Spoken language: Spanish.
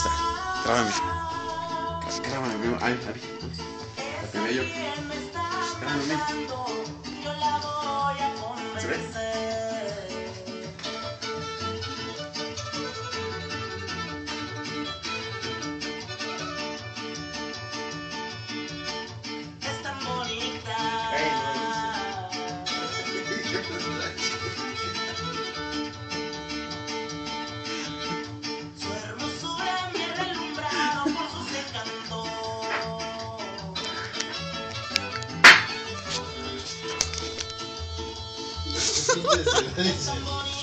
está. Grábame. Grábame, amigo. Ay, que bello. Grábame. ¿Se ve? Es tan bonita. Su Sí, sí, sí.